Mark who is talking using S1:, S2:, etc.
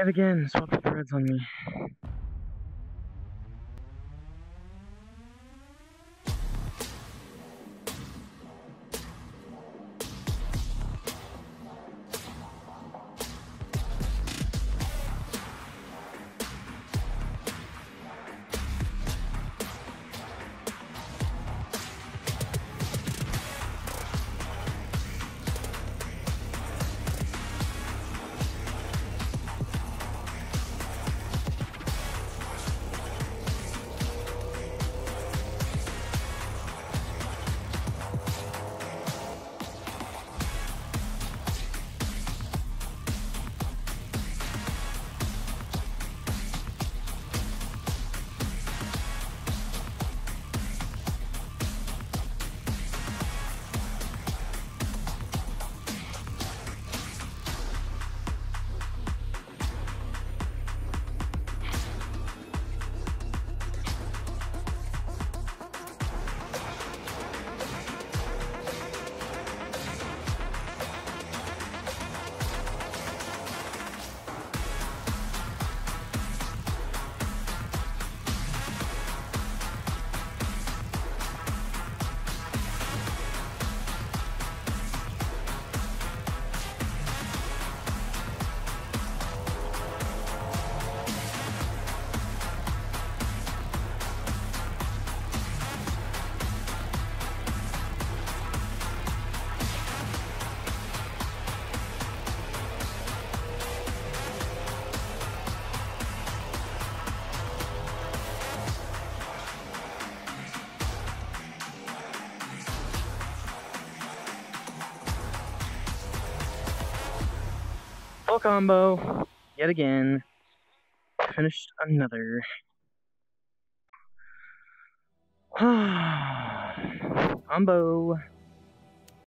S1: Again, swap the threads on me. Full combo, yet again. Finished another. combo.